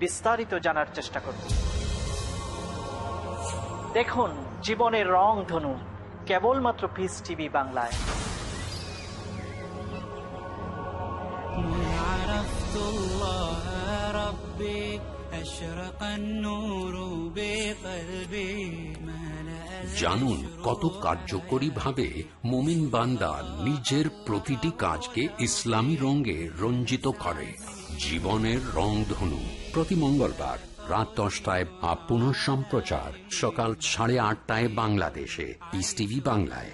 বিস্তারিত জানার চেষ্টা করব। দেখুন জীবনের রং ধনু, কেবলমাত্র পিস টিভি বাংলায়। জানুন কত কার্যকরী ভাবে মোমিন বান্দা নিজের প্রতিটি কাজকে ইসলামী রঙে রঞ্জিত করে। জীবনের রংধনু। প্রতি মঙ্গলবার রাত দশটায় বা পুনঃ সম্প্রচার। সকাল সাড়ে আটটায় বাংলাদেশে। পিস টিভি বাংলায়।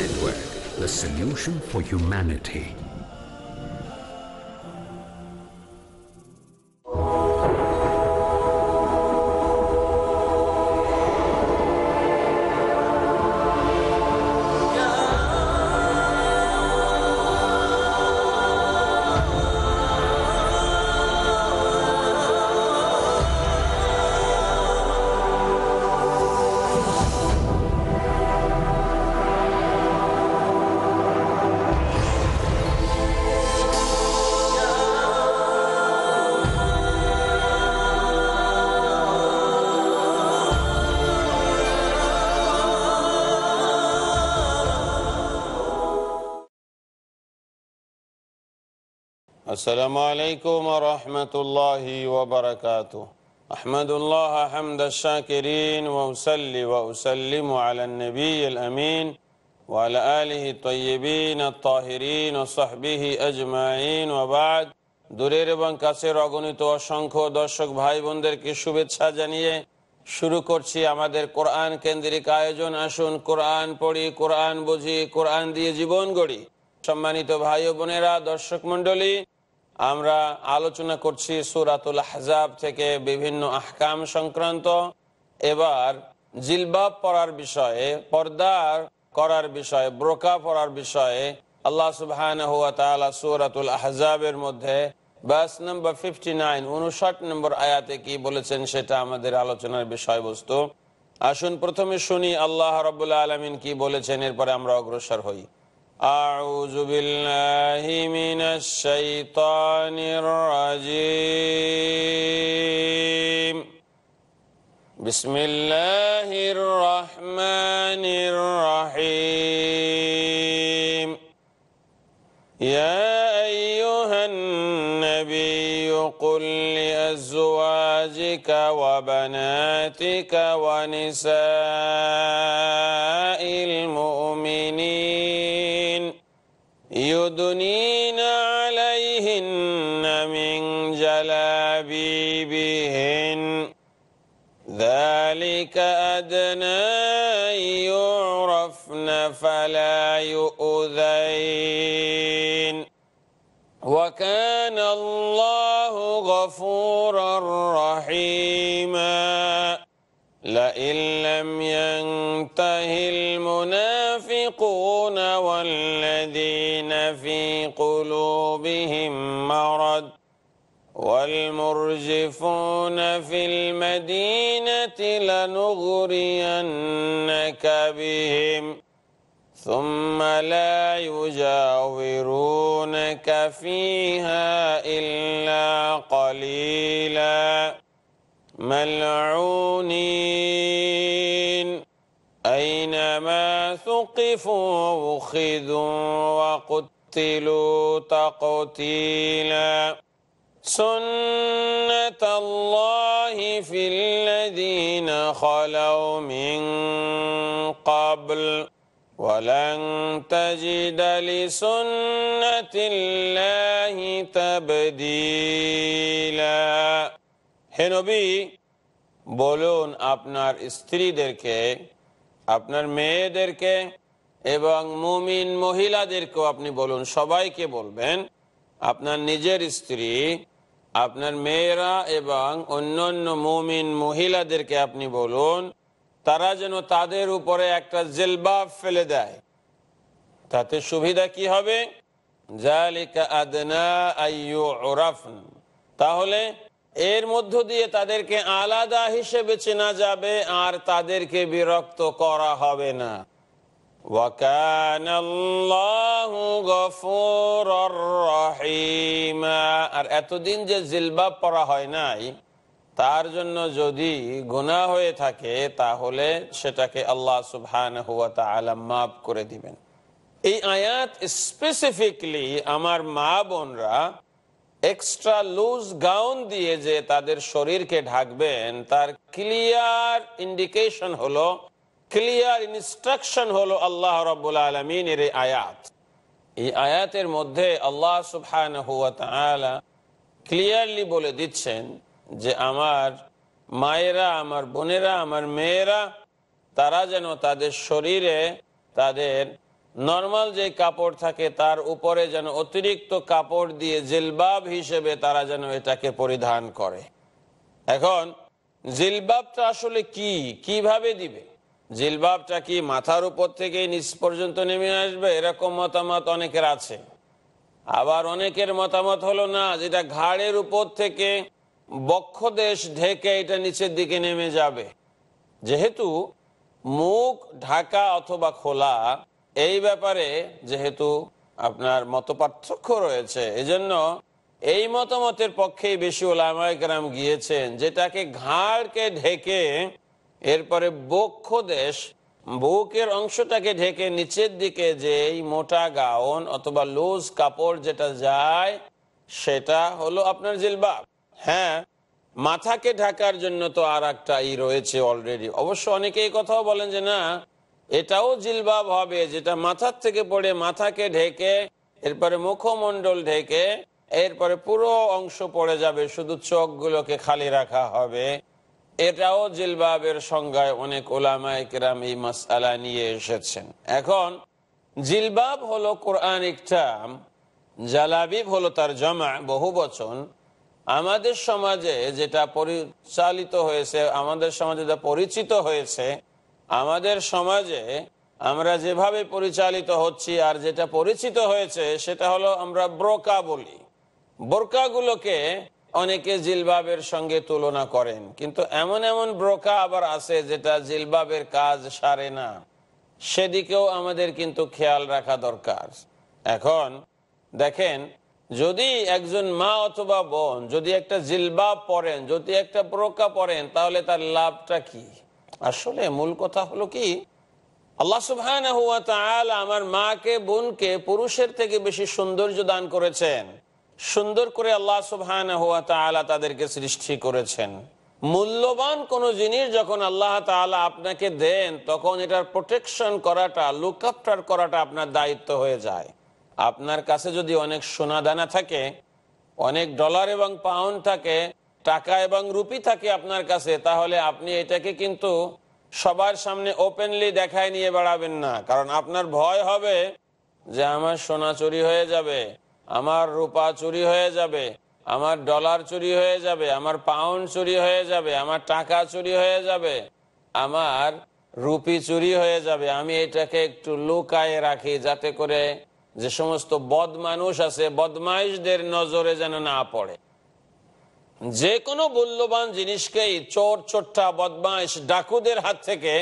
Network, the solution for humanity. السلام عليكم ورحمة الله وبركاته أحمد الله حمد الشاكرين وأسلي وأسلم على النبي الأمين وعلى آله الطيبين الطاهرين وصحبه أجمعين وبعد দূরের এবং কাছের অগণিত অসংখ্য দর্শক ভাই বোনদেরকে শুভেচ্ছা জানিয়ে শুরু করছি আমাদের কোরআন কেন্দ্রিক আয়োজন আসুন কোরআন পড়ি কোরআন বুঝি কোরআন দিয়ে জীবন গড়ি সম্মানিত ভাই ও বোনেরা দর্শক মন্ডলী আমরা আলোচনা করছি সুরাতুল হাজাব থেকে বিভিন্ন আহকাম সংক্রান্ত। এবার জিলবাব পড়ার বিষয়ে, পর্দার করার বিষয়ে, ব্রোকা পড়ার বিষয়ে আল্লাহ সুবহান সুরাতুল আহজাবের মধ্যে বাস নম্বর ফিফটি নাইন উনষাট নম্বর আয়াতে কি বলেছেন সেটা আমাদের আলোচনার বিষয়বস্তু। আসুন প্রথমে শুনি আল্লাহ রবুল্লা আলমিন কি বলেছেন, এরপরে আমরা অগ্রসর হই। أعوذ بالله من الشيطان الرجيم. بسم الله الرحمن الرحيم. يا أيها النبي قل لأزواجك وبناتك ونساء المؤمنين يدنين عليهن من جلابيبهن. ذلك أدنى يعرفن فلا يؤذين. وكان الله غفورا رحيما. لئن لم ينته المنافقون في قلوبهم مرض والمرجفون في المدينة لنغرينك بهم ثم لا يجاورونك فيها إلا قليلا. ملعونين. أينما ثقفوا أخذوا وقتلوا تقتيلا سنة الله في الذين خلوا من قبل ولن تجد لسنة الله تبديلا হে নবী বলুন আপনার স্ত্রীদেরকে আপনার মেয়েদেরকে এবং মুমিন মহিলাদেরকেও আপনি বলুন, সবাইকে বলবেন, আপনার নিজের স্ত্রী, আপনার মেয়েরা এবং অন্যান্য মুমিন মহিলাদেরকে আপনি বলুন, তারা যেন তাদের উপরে একটা জেলবাব ফেলে দেয়। তাতে সুবিধা কি হবে? তাহলে এর মধ্য দিয়ে তাদেরকে আলাদা হিসেবে চেনা যাবে, আর তাদেরকে বিরক্ত করা হবে না। وَكَانَ اللَّهُ غَفُورًا رَحِيمًا আর এতদিন যে জিলবাব পরা হয় নাই তার জন্য যদি গুনাহ হয়ে থাকে তাহলে সেটাকে আল্লাহ সুবহানাহু ওয়া তাআলা মাফ করে দিবেন এই আয়াত স্পেসিফিকলি আমার মা বোনরা এক্সট্রা লুজ গাউন দিয়ে যে তাদের শরীরকে ঢাকবেন তার ক্লিয়ার ইন্ডিকেশন হলো ক্লিয়ার ইনস্ট্রাকশন হলো আল্লাহ রব্বুল আলমিনের এই আয়াত। এই আয়াতের মধ্যে আল্লাহ সুবহান ক্লিয়ারলি বলে দিচ্ছেন যে আমার মায়েরা, আমার বোনেরা, আমার মেয়েরা, তারা যেন তাদের শরীরে তাদের নর্মাল যে কাপড় থাকে তার উপরে যেন অতিরিক্ত কাপড় দিয়ে জিলবাব হিসেবে তারা যেন এটাকে পরিধান করে। এখন জিলবাবটা আসলে কি? কীভাবে দিবে? জিলবাবটা কি মাথার উপর থেকে নিচ পর্যন্ত নেমে আসবে? এরকম মতামত অনেকের আছে। আবার অনেকের মতামত হলো না, যেটা ঘাড়ের উপর থেকে বক্ষদেশ ঢেকে এটা নিচের দিকে নেমে যাবে। যেহেতু মুখ ঢাকা অথবা খোলা, এই ব্যাপারে যেহেতু আপনার মত রয়েছে, এজন্য এই মতামতের পক্ষেই বেশি ওলামায়াম গিয়েছেন, যেটাকে ঘাড়কে ঢেকে এরপরে বক্ষ দেশ, বুকের অংশটাকে ঢেকে নিচের দিকে যে মোটা গাউন অথবা লুজ কাপড় যেটা যায়, সেটা হলো আপনার জিলবাব। হ্যাঁ মাথাকে ঢাকার জন্য তো আর একটা ই রয়েছে অলরেডি অবশ্য অনেকে এই কথাও বলেন যে না, এটাও জিলবাব হবে, যেটা মাথার থেকে পড়ে মাথাকে ঢেকে, এরপরে মুখমণ্ডল ঢেকে, এরপরে পুরো অংশ পড়ে যাবে, শুধু চোখগুলোকে খালি রাখা হবে। এটাও জিলবাবের সংজ্ঞায় অনেক ওলামায় কেরাম এই মাসালা নিয়ে এসেছেন। এখন, জিলবাব হলো কোরআনিক টার্ম, জালাবিব হলো তার জমা বহু বচন। আমাদের সমাজে যেটা পরিচালিত হয়েছে, আমাদের সমাজে যেটা পরিচিত হয়েছে, আমাদের সমাজে আমরা যেভাবে পরিচালিত হচ্ছি আর যেটা পরিচিত হয়েছে, সেটা হলো আমরা ব্রোকা বলি। বোরকাগুলোকে অনেকে জিলবাবের সঙ্গে তুলনা করেন, কিন্তু এমন এমন ব্রোকা আবার আছে যেটা জিলবাবের কাজ সারে না। সেদিকেও আমাদের কিন্তু খেয়াল রাখা দরকার। এখন দেখেন, যদি একজন মা অথবা বোন যদি একটা জিলবাব পরেন যদি একটা ব্রোকা পরেন তাহলে তার লাভটা কি? আসলে মূল কথা হলো কি, আল্লাহ সুবহান আমার মাকে, বোনকে পুরুষের থেকে বেশি সৌন্দর্য দান করেছেন। সুন্দর করে আল্লাহ সুবহান হুয়া তাদেরকে সৃষ্টি করেছেন। মূল্যবান কোন জিনিস যখন আল্লাহ আপনাকে দেন, তখন এটার প্রোটেকশন করাটা লুক আফটার করাটা আপনার দায়িত্ব হয়ে যায়। আপনার কাছে যদি অনেক সোনা দানা থাকে, অনেক ডলার এবং পাউন্ড থাকে, টাকা এবং রুপি থাকে আপনার কাছে, তাহলে আপনি এটাকে কিন্তু সবার সামনে ওপেনলি দেখায় নিয়ে বেড়াবেন না। কারণ আপনার ভয় হবে যে আমার সোনা চুরি হয়ে যাবে। আমার রূপা চুরি হয়ে যাবে, আমার ডলার চুরি হয়ে যাবে, আমার পাউন্ড চুরি হয়ে যাবে, আমার টাকা চুরি হয়ে যাবে, আমার রুপি চুরি হয়ে যাবে। আমি এটাকে একটু লুকায়ে রাখি যাতে করে যে সমস্ত বদ মানুষ আছে, বদমাইশদের নজরে যেন না পড়ে। যে কোনো মূল্যবান জিনিসকেই চোর চোট্টা বদমাইশ, ডাকুদের হাত থেকে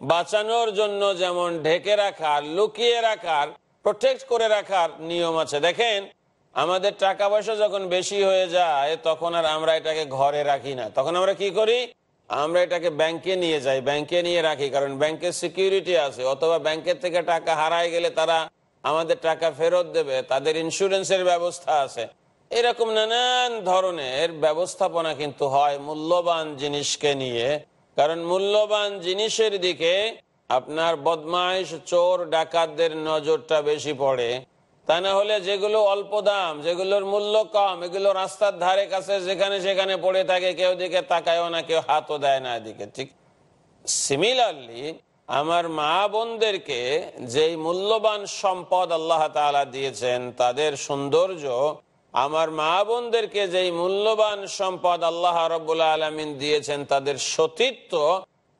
বাঁচানোর জন্য যেমন ঢেকে রাখার, লুকিয়ে রাখার প্রোটেক্ট করে রাখার নিয়ম আছে। দেখেন আমাদের টাকা পয়সা যখন বেশি হয়ে যায়, তখন আর আমরা এটাকে ঘরে রাখি না। তখন আমরা কি করি? আমরা এটাকে ব্যাংকে নিয়ে যাই। ব্যাংকে নিয়ে রাখি, কারণ ব্যাংকের সিকিউরিটি আছে। অথবা ব্যাংকের থেকে টাকা হারায় গেলে তারা আমাদের টাকা ফেরত দেবে, তাদের ইন্স্যুরেন্সের ব্যবস্থা আছে। এরকম নানান ধরনের ব্যবস্থাপনা কিন্তু হয় মূল্যবান জিনিসকে নিয়ে। কারণ মূল্যবান জিনিসের দিকে আপনার বদমাইশ, চোর, ডাকাতদের নজরটা বেশি পড়ে। তা না হলে যেগুলো অল্প দাম, যেগুলোর মূল্য কম, এগুলো রাস্তার ধারে কাছে যেখানে সেখানে পড়ে থাকে, কেউ দিকে তাকায়ও না, কেউ হাতও দেয় না এদিকে। ঠিক সিমিলারলি আমার মা বোনদেরকে যেই মূল্যবান সম্পদ আল্লাহ দিয়েছেন, তাদের সৌন্দর্য, আমার মা বোনদেরকে যেই মূল্যবান সম্পদ আল্লাহ রবাহ আলমিন দিয়েছেন, তাদের সতীত্ব,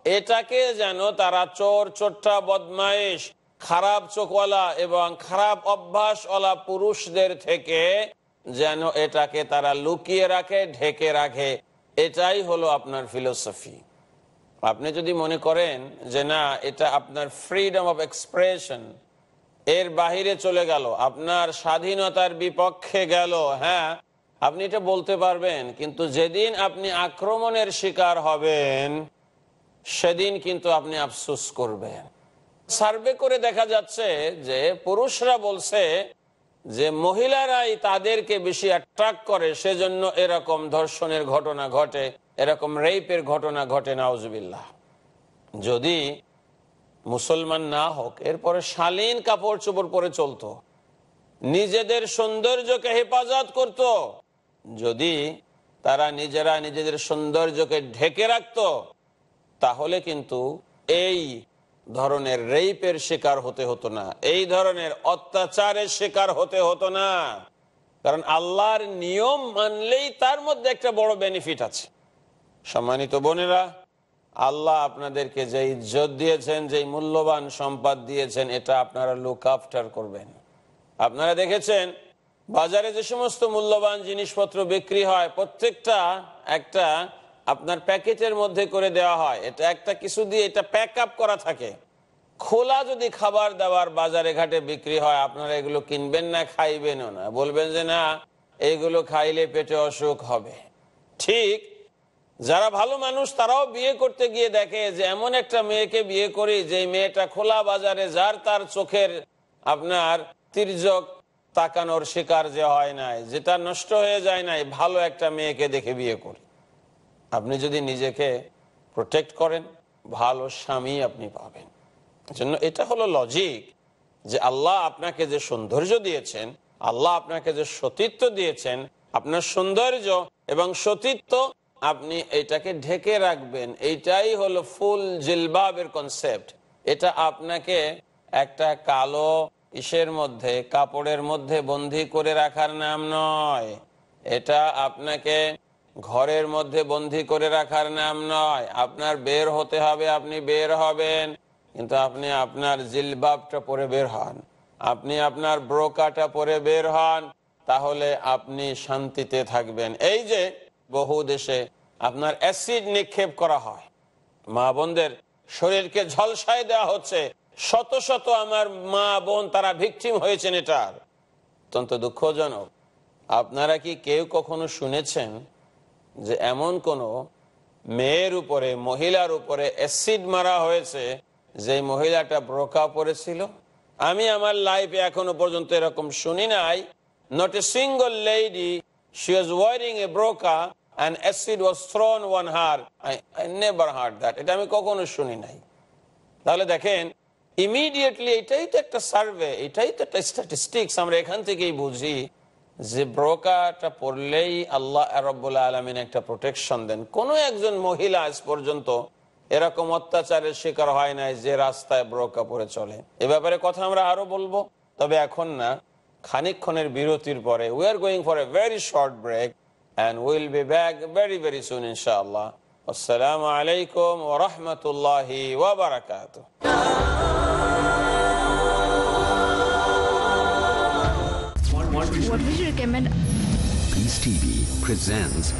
এটাকে যেন তারা চোর, চোট্টা বদমাইশ খারাপ চোখওয়ালা এবং খারাপ অভ্যাসওয়ালা পুরুষদের থেকে যেন এটাকে তারা লুকিয়ে রাখে, ঢেকে রাখে, এটাই হলো আপনার ফিলোসফি আপনি যদি মনে করেন যে না, এটা আপনার ফ্রিডম অফ এক্সপ্রেশন এর বাহিরে চলে গেল, আপনার স্বাধীনতার বিপক্ষে গেল হ্যাঁ আপনি এটা বলতে পারবেন, কিন্তু যেদিন আপনি আক্রমণের শিকার হবেন, সেদিন কিন্তু আপনি আফসুস করবেন। সার্ভে করে দেখা যাচ্ছে যে পুরুষরা বলছে যে মহিলারাই তাদেরকে বেশি অ্যাট্রাক্ট করে, সেজন্য এরকম ধর্ষণের ঘটনা ঘটে, এরকম রেপের ঘটনা ঘটে, নাউজবিল্লাহ। যদি মুসলমান না হোক, এরপরে শালীন কাপড় চোপড় পরে চলতো, নিজেদের সৌন্দর্যকে হেফাজত করত, যদি তারা নিজেরা নিজেদের সৌন্দর্যকে ঢেকে রাখত, তাহলে কিন্তু এই ধরনের রেইপের শিকার হতে হতো না। এই ধরনের অত্যাচারের শিকার হতে হতো না। কারণ আল্লাহর নিয়ম মানলেই তার মধ্যে একটা বড় বেনিফিট আছে। সম্মানিত বোনেরা, আল্লাহ আপনাদেরকে যে ইজ্জত দিয়েছেন, যে মূল্যবান সম্পদ দিয়েছেন, এটা আপনারা লুক আফটার করবেন। আপনারা দেখেছেন, বাজারে যে সমস্ত মূল্যবান জিনিসপত্র বিক্রি হয়, প্রত্যেকটা একটা আপনার প্যাকেটের মধ্যে করে দেওয়া হয়। এটা একটা কিছু দিয়ে এটা প্যাক আপ করা থাকে। খোলা যদি খাবার দাবার বাজারে ঘাটে বিক্রি হয়, আপনারা এগুলো কিনবেন না, খাইবেনও না। বলবেন যে, না, এগুলো খাইলে পেটে অসুখ হবে। ঠিক, যারা ভালো মানুষ, তারাও বিয়ে করতে গিয়ে দেখে যে, এমন একটা মেয়েকে বিয়ে করি যে মেয়েটা খোলা বাজারে, যার তার চোখের আপনার তির্যক তাকানোর শিকার যে হয় নাই, যেটা নষ্ট হয়ে যায় নাই, ভালো একটা মেয়েকে দেখে বিয়ে করি। আপনি যদি নিজেকে প্রোটেক্ট করেন, ভালো স্বামী আপনি পাবেন। জন্য এটা হলো লজিক যে আল্লাহ আপনাকে যে সৌন্দর্য দিয়েছেন, আল্লাহ আপনাকে যে সতীত্ব দিয়েছেন, আপনার সৌন্দর্য এবং সতীত্ব আপনি এটাকে ঢেকে রাখবেন। এইটাই হলো ফুল জিলবাবের কনসেপ্ট এটা আপনাকে একটা কালো ইসের মধ্যে, কাপড়ের মধ্যে বন্দি করে রাখার নাম নয়। এটা আপনাকে ঘরের মধ্যে বন্দি করে রাখার নাম নয়। আপনার বের হতে হবে, আপনি বের হবেন। কিন্তু আপনি আপনার জিলবাবটা পরে বের হন। আপনি আপনার ব্রোকাটা পরে বের হন। তাহলে আপনি শান্তিতে থাকবেন। এই যে বহু দেশে আপনার অ্যাসিড নিক্ষেপ করা হয়। মা বোনদের শরীরকে ঝলসায় দেওয়া হচ্ছে। শত শত আমার মা বোন তারা ভিকটিম হয়েছেন এটার। অত্যন্ত দুঃখজনক। আপনারা কি কেউ কখনো শুনেছেন যে এমন কোন মেয়ের উপরে, মহিলার উপরে অ্যাসিড মারা হয়েছে যে মহিলাটা ব্রোকা পড়েছিল আমি আমার লাইফে এখনও পর্যন্ত এরকম শুনি নাই। Not a single lady she was wearing a burqa and acid was thrown on her I never heard that এটা আমি কখনো শুনি নাই। তাহলে দেখেন ইমিডিয়েটলি এটাই তো একটা সার্ভে এটাই তো একটা স্ট্যাটিস্টিক্স আমরা এখান থেকেই বুঝি। যে ব্রোকাটা পড়লেই আল্লাহ রব্বুল্লা আলমিন একটা প্রোটেকশন দেন। কোনো একজন মহিলা আজ পর্যন্ত এরকম অত্যাচারের শিকার হয় নাই যে রাস্তায় ব্রোকা পরে চলে। এ ব্যাপারে কথা আমরা আরও বলব। তবে এখন না, খানিকক্ষণের বিরতির পরে we are going for a very short break and will be back very very soon ইনশাআল্লাহ। আসসালামু আলাইকুম ওরহমতুল্লাহি ওবরাকাতুহ What would you recommend? Peace TV presents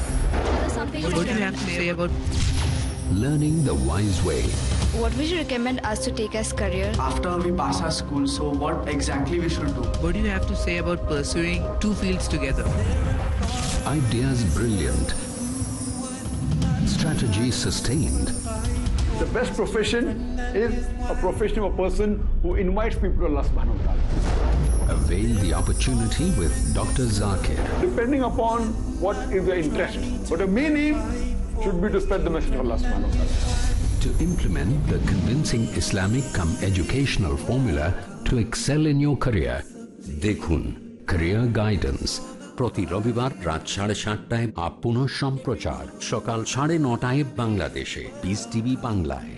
What do you have to say about Learning the Wise Way. What would you recommend us to take as career? after we pass our school so what exactly we should do what do you have to say about pursuing two fields together? Ideas brilliant. Strategy sustained. The best profession is a profession of a person who invites people to Allah subhanahu wa ta'ala. Avail the opportunity with Dr. Zakir. Depending upon what is their interest. But the main aim should be to spread the message of Allah subhanahu wa ta'ala. to implement the convincing Islamic come educational formula to excel in your career. দেখুন career guidance প্রতি রবিবার রাত সাড়ে সাতটায় up পুনঃ সম্প্রচার সকাল সাড়ে নটায় বাংলাদেশে পিস টিভি বাংলায়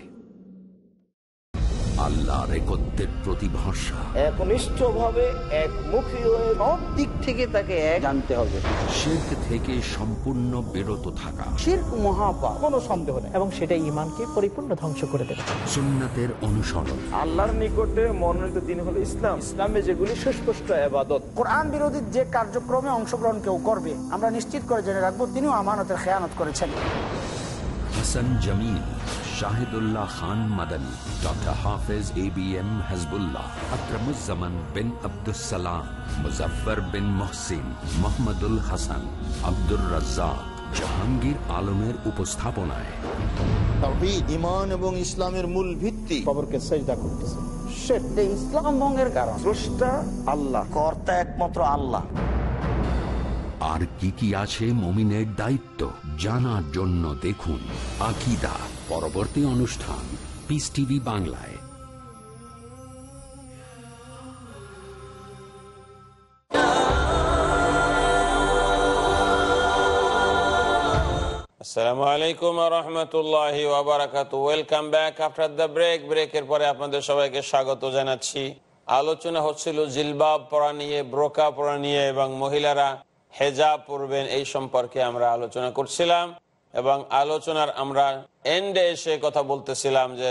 আল্লাহর একত্রের প্রতি ভরসা একনিষ্ঠ ভাবে একমুখী হয়ে সব দিক থেকে তাকে এক জানতে হবে। শির্ক থেকে সম্পূর্ণ বিরত থাকা। শির্ক মহাপা কোনো সন্দেহ নেই। এবং সেটা ইমানকে পরিপূর্ণ ধ্বংস করে দেবে। সুন্নাতের অনুসরণ। আল্লাহর নিকটে মনোনীত দিন হলো ইসলাম। ইসলামে যেগুলি সুস্পষ্ট আবাদত কোরআন বিরোধী যে কার্যক্রমে অংশগ্রহণ কেউ করবে আমরা নিশ্চিত করে জেনে রাখব তিনিও আমানতের খেয়ানত করেছেন। Hasan Jamil. Shahidullah Khan Madani doctor Hafez A B M Hasbullah Akramuzzaman bin Abdussalam Muzaffar bin Mohsin Mohammadul Hasan Abdur Razzak Jahangir আলমের উপস্থাপনায়। ইমান এবং ইসলামের মূল ভিত্তি। খবরকে সেজদা করতেছে। যে ইসলাম ভঙ্গের কারণ। স্রষ্টা আল্লাহ কর্তা একমাত্র আল্লাহ। আর কি কি আছে মমিনের দায়িত্ব জানার জন্য দেখুন আকিদা। পরবর্তী অনুষ্ঠান পিস টিভি বাংলায়। আসসালামু আলাইকুম রহমতুল্লাহ ওয়াবারাকাতু welcome back after the break ব্রেকের পরে আপনাদের সবাইকে স্বাগত জানাচ্ছি। আলোচনা হচ্ছিল জিলবাব পরা নিয়ে, ব্রোকা পরা নিয়ে এবং মহিলারা হেজাব পরবেন এই সম্পর্কে আমরা আলোচনা করছিলাম। এবং আলোচনার আমরা এন্ডে এসে কথা বলতেছিলাম যে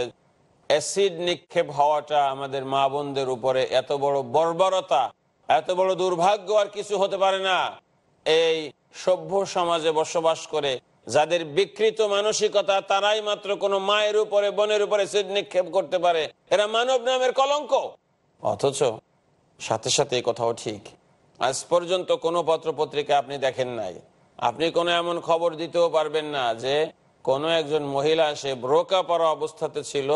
অ্যাসিড নিক্ষেপ হওয়াটা আমাদের মা বোনদের উপরে এত বড় বর্বরতা, এত বড় দুর্ভাগ্য আর কিছু হতে পারে না। এই সভ্য সমাজে বসবাস করে যাদের বিকৃত মানসিকতা তারাই মাত্র কোনো মায়ের উপরে, বোনের উপরে সিড নিক্ষেপ করতে পারে, এরা মানব নামের কলঙ্ক। অথচ সাথে সাথে এই কথাও ঠিক। আজ পর্যন্ত কোনো পত্র পত্রিকা আপনি দেখেন নাই। আপনি কোনো এমন খবর দিতেও পারবেন না যে কোনো একজন মহিলা সে ব্রোকা পরা অবস্থাতে ছিল,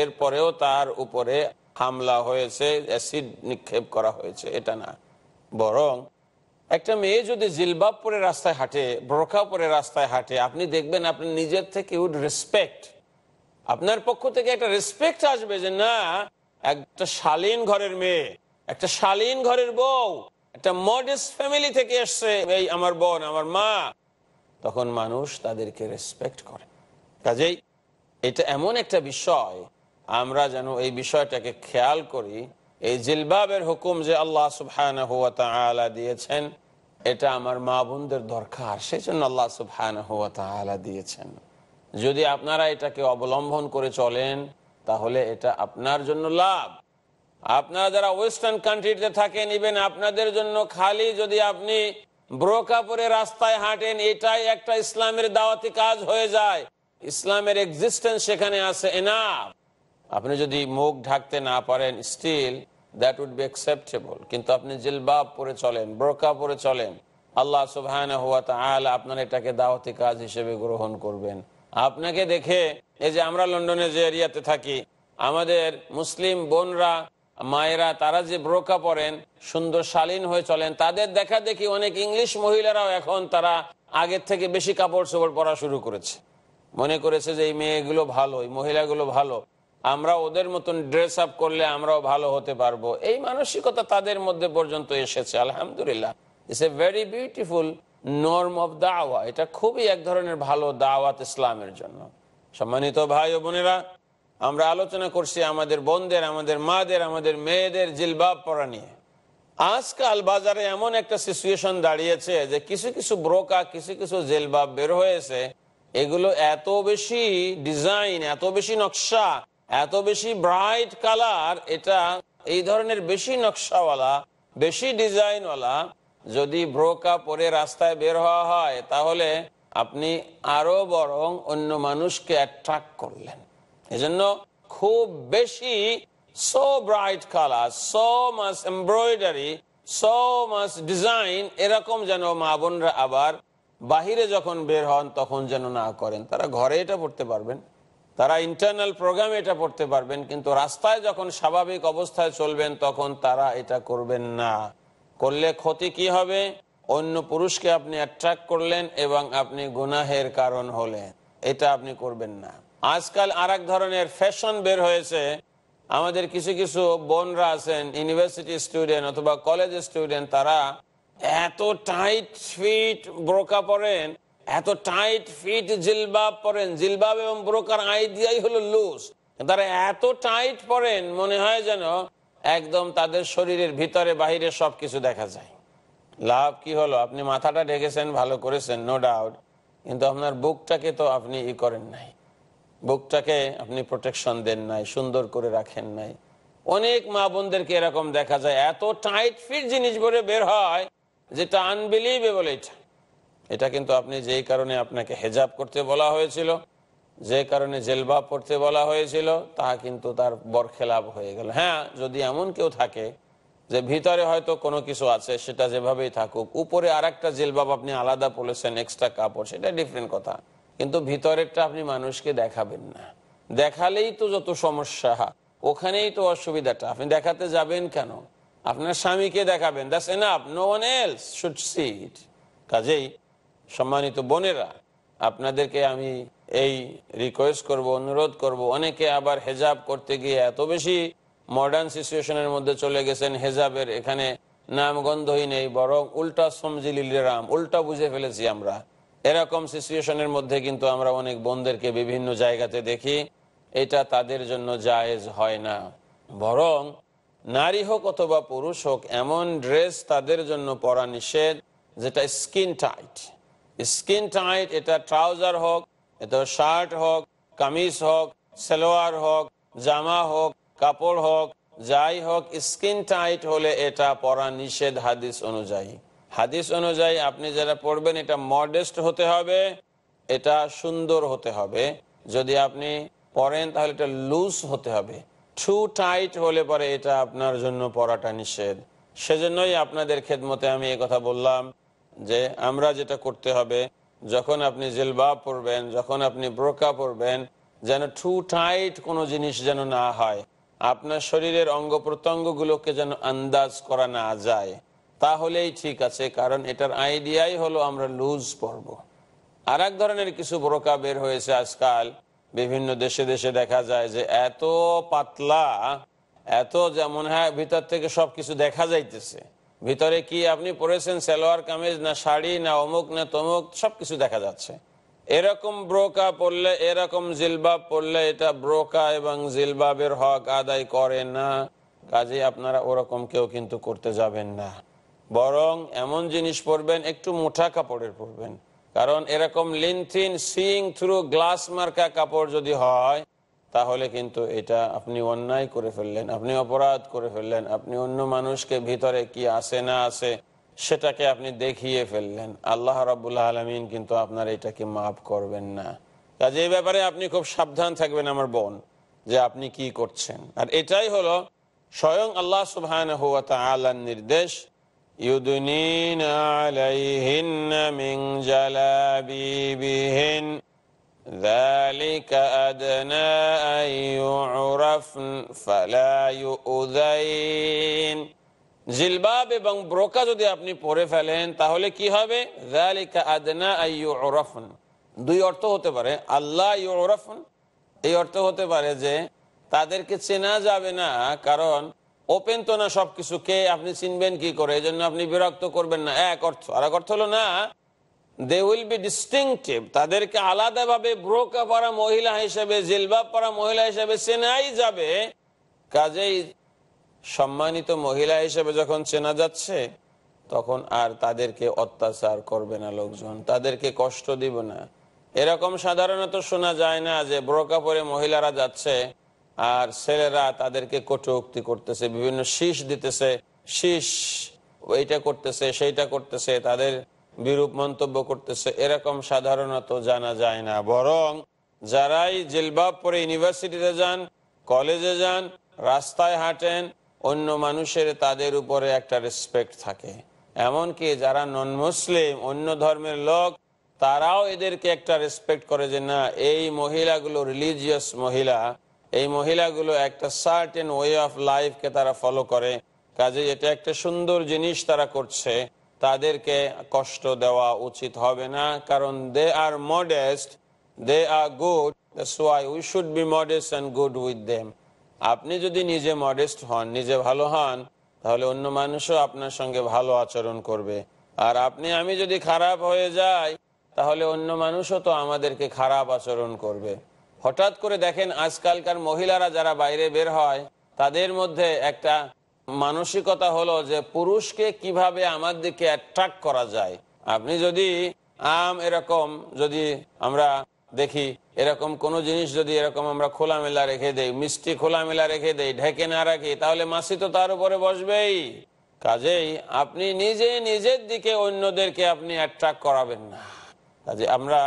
এরপরেও তার উপরে হামলা হয়েছে, অ্যাসিড নিক্ষেপ করা হয়েছে, এটা না। বরং একটা মেয়ে যদি জিলবাব পরে রাস্তায় হাঁটে, ব্রোকা পরে রাস্তায় হাঁটে, আপনি দেখবেন আপনি নিজের থেকে উড রেসপেক্ট আপনার পক্ষ থেকে একটা রেসপেক্ট আসবে যে, না, একটা শালীন ঘরের মেয়ে, একটা শালীন ঘরের বউ একটা মডেস্ট ফ্যামিলি থেকে এসছে, এই আমার বোন, আমার মা। তখন মানুষ তাদেরকে রেসপেক্ট করে। কাজেই এটা এমন একটা বিষয়, আমরা যেন এই বিষয়টাকে খেয়াল করি, এই জিলবাবের হুকুম যে আল্লাহ সুবহান দিয়েছেন, এটা আমার মা বোনদের দরকার সেই জন্য আল্লাহ সুবহান দিয়েছেন। যদি আপনারা এটাকে অবলম্বন করে চলেন, তাহলে এটা আপনার জন্য লাভ। আপনারা যারা ওয়েস্টার্ন কান্ট্রিতে থাকেন ইভেন আপনাদের জন্য খালি যদি আপনি ব্রোকা পরে রাস্তায় হাঁটেন, এটাই একটা ইসলামের দাওয়াতি কাজ হয়ে যায়। ইসলামের এক্সিস্টেন্স সেখানে আছে এনাফ আপনি যদি মুখ ঢাকতে না পারেন still that would be acceptable কিন্তু আপনি জিলবাব পরে চলেন ব্রোকা পরে চলেন, আল্লাহ সুবহান আপনার এটাকে দাওয়াতি কাজ হিসেবে গ্রহণ করবেন। আপনাকে দেখে, এই যে আমরা লন্ডনে যে এরিয়াতে থাকি, আমাদের মুসলিম বোনরা মায়েরা, তারা যে ব্রোকা পরেন, সুন্দর শালীন হয়ে চলেন, তাদের দেখা দেখি অনেক ইংলিশ মহিলারাও এখন তারা আগের থেকে বেশি কাপড় চোপড় পরা শুরু করেছে। মনে করেছে যে এই মেয়েগুলো ভালো, এই মহিলাগুলো ভালো। আমরা ওদের মতন ড্রেস আপ করলে আমরাও ভালো হতে পারব। এই মানসিকতা তাদের মধ্যে পর্যন্ত এসেছে, আলহামদুলিল্লাহ। It's a very beautiful norm of দাওয়া এটা খুবই এক ধরনের ভালো দাওয়াত ইসলামের জন্য। সম্মানিত ভাই ও বোনেরা আমরা আলোচনা করছি আমাদের বোনদের, আমাদের মাদের, আমাদের মেয়েদের জিলবাব পরা নিয়ে। আজকাল বাজারে এমন একটা সিচুয়েশন দাঁড়িয়েছে যে কিছু কিছু ব্রোকা, কিছু কিছু জেলবাব বের হয়েছে। এগুলো এত বেশি ডিজাইন এত বেশি নকশা, এত বেশি ব্রাইট কালার এটা এই ধরনের বেশি নকশাওয়ালা, বেশি ডিজাইনওয়ালা যদি ব্রোকা পরে রাস্তায় বের হওয়া হয়, তাহলে আপনি আরও বরং অন্য মানুষকে অ্যাট্রাক্ট করলেন। এজন্য খুব বেশি so bright colour so much embroidery so much design এরকম যেন মা বোনরা আবার বাহিরে যখন বের হন তখন যেন না করেন। তারা ঘরে এটা পড়তে পারবেন, তারা ইন্টারনাল প্রোগ্রামে এটা পড়তে পারবেন, কিন্তু রাস্তায় যখন স্বাভাবিক অবস্থায় চলবেন তখন তারা এটা করবেন না। করলে ক্ষতি কি হবে? অন্য পুরুষকে আপনি অ্যাট্রাক্ট করলেন এবং আপনি গুনাহের কারণ হলেন। এটা আপনি করবেন না। আজকাল আর ধরনের ফ্যাশন বের হয়েছে। আমাদের কিছু কিছু বোনরা আছেন ইউনিভার্সিটি স্টুডেন্ট অথবা কলেজ স্টুডেন্ট তারা এত টাইট ফিট ব্রোকা পরেন, এত টাইট ফিট জিলবাব পরেন। জিলবাব এবং ব্রোকার আইডিয়াই হলো লুজ তারা এত টাইট পরেন, মনে হয় যেন একদম তাদের শরীরের ভিতরে বাহিরে সবকিছু দেখা যায়। লাভ কি হলো? আপনি মাথাটা ঢেকেছেন, ভালো করেছেন নো ডাউট কিন্তু আপনার বুকটাকে তো আপনি ই করেন নাই। বুকটাকে আপনি প্রোটেকশন দেন নাই, সুন্দর করে রাখেন নাই। অনেক মা বোনদেরকে এরকম দেখা যায়, এত টাইট ফিট জিনিস পরে বের হয়, যেটা আনবিলিভেবল এটা। এটা কিন্তু আপনি যেই কারণে আপনাকে হেজাব করতে বলা হয়েছিল, যে কারণে জেলবাব পড়তে বলা হয়েছিল, তা কিন্তু তার বরখেলাপ হয়ে গেল। হ্যাঁ যদি এমন কেউ থাকে যে ভিতরে হয়তো কোনো কিছু আছে, সেটা যেভাবেই থাকুক, উপরে আর একটা জেলবাব আপনি আলাদা পড়েছেন এক্সট্রা কাপড়, সেটা ডিফারেন্ট কথা। কিন্তু ভিতরেরটা আপনি মানুষকে দেখাবেন না। দেখালেই তো যত সমস্যা ওখানেই তো অসুবিধাটা। আপনি দেখাতে যাবেন কেন? আপনার স্বামীকে দেখাবেন? That's enough no one else should see it কাজেই সম্মানিত বোনেরা, আপনাদেরকে আমি এই রিকোয়েস্ট করব, অনুরোধ করব, অনেকে আবার হেজাব করতে গিয়ে এত বেশি মডার্ন সিচুয়েশনের মধ্যে চলে গেছেন, হেজাবের এখানে নামগন্ধই নেই, বরং উল্টা সমজিলিরাম উল্টা বুঝে ফেলেছি আমরা। এরকম সিচুয়েশনের মধ্যে কিন্তু আমরা অনেক বোনদেরকে বিভিন্ন জায়গাতে দেখি, এটা তাদের জন্য জায়েজ হয় না। বরং নারী হোক অথবা পুরুষ হোক, এমন ড্রেস তাদের জন্য পরা নিষেধ, যেটা স্কিন টাইট। স্কিন টাইট, এটা ট্রাউজার হোক, এটা শার্ট হোক, কামিজ হোক, সালোয়ার হোক, জামা হোক, কাপড় হোক, যাই হোক, স্কিন টাইট হলে এটা পরা নিষেধ হাদিস অনুযায়ী। হাদিস অনুযায়ী আপনি যারা পড়বেন, এটা মডেস্ট হতে হবে, এটা সুন্দর হতে হবে। যদি আপনি পরেন তাহলে এটা লুজ হতে হবে। টু টাইট হলে পরে এটা আপনার জন্য পড়াটা নিষেধ। সেজন্যই আপনাদের খেদমতে আমি এই কথা বললাম যে, আমরা যেটা করতে হবে, যখন আপনি জেলবা পরবেন যখন আপনি ব্রোকা পরবেন যেন টু টাইট কোনো জিনিস যেন না হয়। আপনার শরীরের অঙ্গ প্রত্যঙ্গগুলোকে যেন আন্দাজ করা না যায়। তাহলেই ঠিক আছে, কারণ এটার আইডিয়াই হলো আমরা লুজ পরব আর এক ধরনের কিছু ব্রোকা বের হয়েছে আজকাল, বিভিন্ন দেশে দেশে দেখা যায় যে এত পাতলা, এত যেমন হ্যাঁ ভিতর থেকে সবকিছু দেখা যাইতেছে। ভিতরে কি আপনি পরেছেন সালোয়ার কামিজ, না শাড়ি, না অমুক, না তমুক, সবকিছু দেখা যাচ্ছে। এরকম ব্রোকা পড়লে এরকম জিলবাব পড়লে এটা ব্রোকা এবং জিলবাবের হক আদায় করে না। কাজে আপনারা ওরকম কেউ কিন্তু করতে যাবেন না। বরং এমন জিনিস পরবেন, একটু মোটা কাপড়ের পরবেন। কারণ এরকম লিনথিন সিং থ্রু গ্লাস মার্কা কাপড় যদি হয়, তাহলে কিন্তু এটা আপনি অন্যায় করে ফেললেন, আপনি অপরাধ করে ফেললেন, আপনি অন্য মানুষকে ভিতরে কি আছে না আছে সেটাকে আপনি দেখিয়ে ফেললেন। আল্লাহ রাবুল্লাহ আলমিন কিন্তু আপনার এটাকে মাফ করবেন না। কাজে এই ব্যাপারে আপনি খুব সাবধান থাকবেন আমার বোন, যে আপনি কি করছেন। আর এটাই হলো, স্বয়ং আল্লাহ তাআলার নির্দেশ ইউদুনিন আলাইহিন মিন জালাবিবিহিন ذلك أدنى أن يعرفن فلا يؤذين জিলবাব এবং ব্রোকা যদি আপনি পরে ফেলেন তাহলে কি হবে আদনা আইয়ুরফন দুই অর্থ হতে পারে আল্লাহ ইউরফন এই অর্থ হতে পারে যে তাদেরকে চেনা যাবে না কারণ ওপেন তো না সবকিছু, কে আপনি চিনবেন কি করে? এই জন্য আপনি বিরক্ত করবেন না। এক অর্থ। আর এক অর্থ হলো না দে উইল বি ডিস্টিংটিভ তাদেরকে আলাদাভাবে ব্রোকা পরা মহিলা হিসেবে, জিলবাব পরা মহিলা হিসেবে চেনাই যাবে। কাজেই সম্মানিত মহিলা হিসেবে যখন চেনা যাচ্ছে, তখন আর তাদেরকে অত্যাচার করবে না লোকজন। তাদেরকে কষ্ট দিব না। এরকম সাধারণত শোনা যায় না যে ব্রোকা পরে মহিলারা যাচ্ছে। আর ছেলেরা তাদেরকে কটুক্তি করতেছে, বিভিন্ন শীষ দিতেছে, শীষ ওইটা করতেছে, সেইটা করতেছে, তাদের বিরূপ মন্তব্য করতেছে, এরকম সাধারণত জানা যায় না। বরং যারাই জেলবাব পরে ইউনিভার্সিটিতে যান, কলেজে যান, রাস্তায় হাঁটেন, অন্য মানুষের তাদের উপরে একটা রেসপেক্ট থাকে। এমনকি যারা নন মুসলিম অন্য ধর্মের লোক, তারাও এদেরকে একটা রেসপেক্ট করে যে, না, এই মহিলাগুলো রিলিজিয়াস মহিলা এই মহিলাগুলো একটা সার্টেন ওয়ে অফ লাইফকে তারা ফলো করে। কাজে এটা একটা সুন্দর জিনিস তারা করছে। তাদেরকে কষ্ট দেওয়া উচিত হবে না, কারণ they are modest they are good we should be modest and good with them আপনি যদি নিজে মডেস্ট হন, নিজে ভালো হন, তাহলে অন্য মানুষও আপনার সঙ্গে ভালো আচরণ করবে। আর আপনি, আমি যদি খারাপ হয়ে যাই, তাহলে অন্য মানুষও তো আমাদেরকে খারাপ আচরণ করবে। হঠাৎ করে দেখেন আজকালকার মহিলারা যারা বাইরে বের হয়, তাদের মধ্যে একটা মানসিকতা হলো যে পুরুষকে কীভাবে আমার দিকে অ্যাট্রাক্ট করা যায়। আপনি যদি আম এরকম যদি আমরা দেখি, এরকম কোন জিনিস যদি এরকম আমরা খোলামেলা রেখে দেই, মিষ্টি খোলামেলা রেখে দেই, ঢেকে না রাখি, তাহলে মাসি তো তার উপরে বসবেই। কাজেই আপনি নিজে নিজের দিকে অন্যদেরকে আপনি অ্যাট্রাক্ট করাবেন না। কাজে আমরা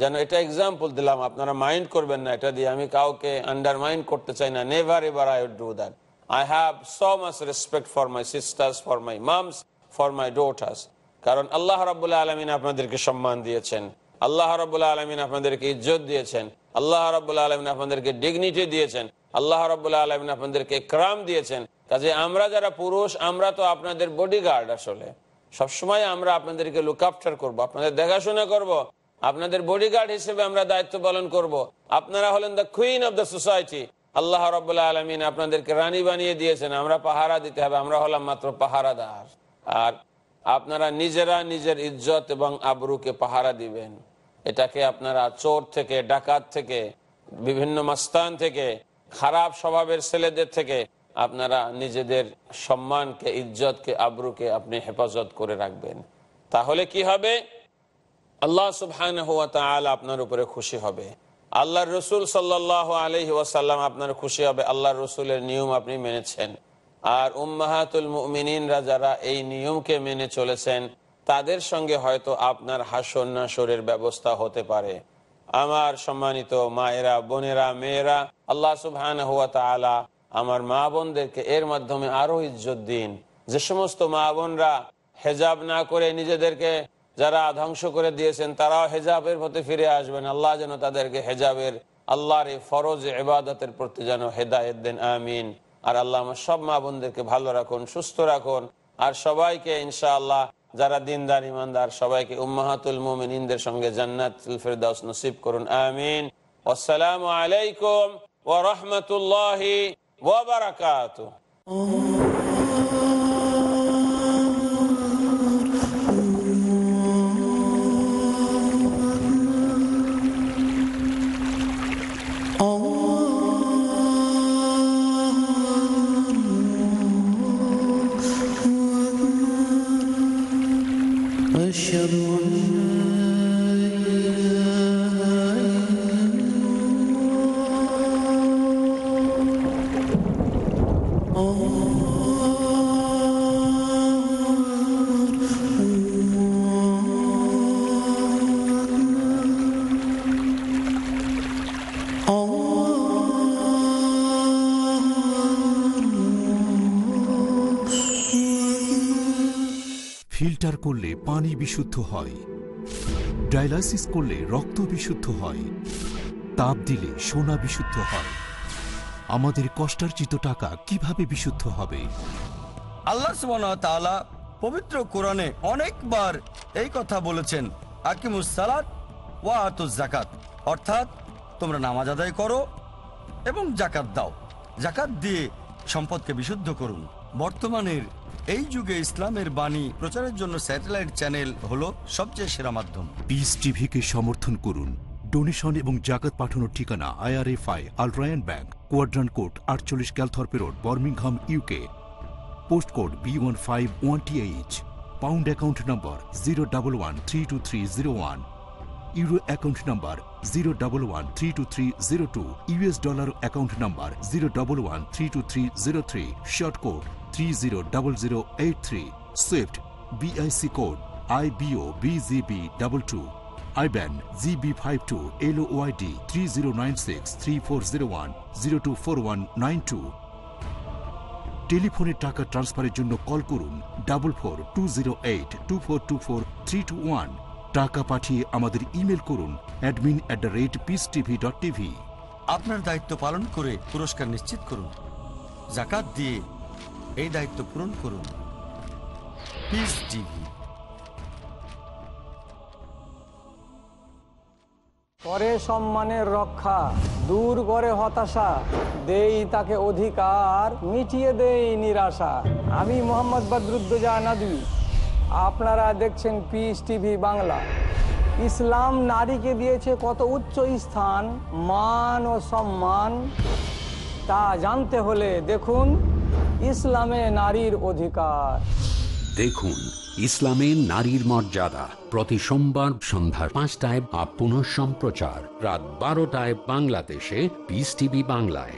যেন এটা এক্সাম্পল দিলাম, আপনারা মাইন্ড করবেন না এটা দিয়ে। আমি কাউকে আন্ডারমাইন্ড করতে চাই না। Never ever I do that I have so much respect for my sisters for my mums for my daughters কারণ আল্লাহ রাবুল্লাহ আলমিন আপনাদেরকে সম্মান দিয়েছেন। আল্লাহ রাবুল্লাহ আলমিন আপনাদেরকে ইজ্জত দিয়েছেন। আল্লাহ রাবুল্লাহ আলমিন আপনাদেরকে ডিগনিটি দিয়েছেন। আল্লাহ রাবুল্লাহ আলমিন আপনাদেরকে ক্রাম দিয়েছেন। কাজে আমরা যারা পুরুষ, আমরা তো আপনাদের বডিগার্ড আসলে। সবসময় আমরা আপনাদেরকে লুক আফটার করব, আপনাদের দেখাশোনা করব। আপনাদের বডিগার্ড হিসেবে আমরা দায়িত্ব পালন করব। আপনারা হলেন the queen of the society আল্লাহ রবাহ আলমিন আপনাদেরকে রানী বানিয়ে দিয়েছেন। আমরা পাহারা দিতে হবে। আমরা হলাম মাত্র পাহারাদার। আর আপনারা নিজেরা নিজের ইজ্জত এবং আবরুকে পাহারা দিবেন। এটাকে আপনারা চোর থেকে, ডাকাত থেকে, বিভিন্ন মাস্তান থেকে, খারাপ স্বভাবের ছেলেদের থেকে আপনারা নিজেদের সম্মানকে, ইজ্জতকে, আবরুকে আপনি হেফাজত করে রাখবেন। তাহলে কি হবে? আল্লাহ সুবহান আপনার উপরে খুশি হবে। আল্লাহ রসুল সাল্লাহ আলহি ওয়াসাল্লাম আপনার খুশি হবে আল্লাহ রসুলের নিয়ম আপনি মেনেছেন। আর উম্মাহাতুল মুমিনিনরা যারা এই নিয়মকে মেনে চলেছেন, তাদের সঙ্গে হয়তো আপনার হাসন নাসরের ব্যবস্থা হতে পারে। আমার সম্মানিত মায়েরা, বোনেরা, মেয়েরা, আল্লাহ সুবহান হুয়া তালা আমার মা বোনদেরকে এর মাধ্যমে আরও ইজ্জত দিন। যে সমস্ত মা বোনরা হেজাব না করে নিজেদেরকে যারা ধ্বংস করে দিয়েছেন, তারাও হেজাবের প্রতি ফিরে আসবেন। আল্লাহ যেন তাদেরকে হেজাবের আল্লাহর এই ফরজ এবাদতের প্রতি যেন হেদায়ত দেন, আমিন। আর আল্লাহ আমার সব মা বোনদেরকে ভালো রাখুন, সুস্থ রাখুন। আর সবাইকে ইনশাআল্লাহ, যারা দিনদার, ইমানদার, সবাইকে উম্মাহাতুল মোমিনদের সঙ্গে জান্নাত ফেরদাউস নসিব করুন, আমিন। আসসালামু আলাইকুম ওয়া রাহমাতুল্লাহি ওয়া বারাকাতুহু। soon. করলে পানি বিশুদ্ধ হয়। ডায়ালাইসিস করলে রক্ত বিশুদ্ধ হয়। তাপ দিলে সোনা বিশুদ্ধ হয়। আমাদের কষ্টার্জিত টাকা কীভাবে বিশুদ্ধ হবে? আল্লাহ তাআলা পবিত্র কোরআনে অনেকবার এই কথা বলেছেন, আকিমুস সালাত ওয়া জাকাত অর্থাৎ তোমরা নামাজ আদায় করো এবং জাকাত দাও। জাকাত দিয়ে সম্পদকে বিশুদ্ধ করুন। বর্তমানের এই যুগে ইসলামের বাণী প্রচারের জন্য স্যাটেলাইট চ্যানেল হলো সবচেয়ে সেরা মাধ্যম। পিস টিভিকে সমর্থন করুন। ডোনেশন এবং জাকাত পাঠানোর ঠিকানা IRFI Al Rayan bank Quadrant Court আটচল্লিশ Calthorpe Road Birmingham UK post code B one five one T H pound account number zero double one three two three zero one euro account number zero double one three two three zero two US dollar account number zero double one three two three zero three short code three zero zero eight three swift BIC code I BO BGB double two IBAN GB five two L YD three zero nine six three four zero one zero two four one nine two টেলিফোনে টাকা ট্রান্সফারের জন্য call করুন double four two zero eight two four two four three two one টাকা পাঠিয়ে আমাদের email করুন admin at the rate Peace TV dot TV আপনার দায়িত্ব পালন করে পুরস্কার নিশ্চিত করুন। জাকাত দিয়ে এই দায়িত্ব পূরণ করুন। করে সম্মানের রক্ষা, দূর করে হতাশা, দেই তাকে অধিকার, মিটিয়ে দেই নিরাশা। আমি মোহাম্মদ বদরুদ্দোজা আপনারা দেখছেন পিস টিভি বাংলা। ইসলাম নারীকে দিয়েছে কত উচ্চ স্থান, মান ও সম্মান, তা জানতে হলে দেখুন ইসলামে নারীর অধিকার। দেখুন, ইসলামে নারীর মর্যাদা প্রতি সোমবার সন্ধ্যা পাঁচটায় বা পুনঃ সম্প্রচার রাত বারোটায় বাংলাদেশে পিস টিভি বাংলায়।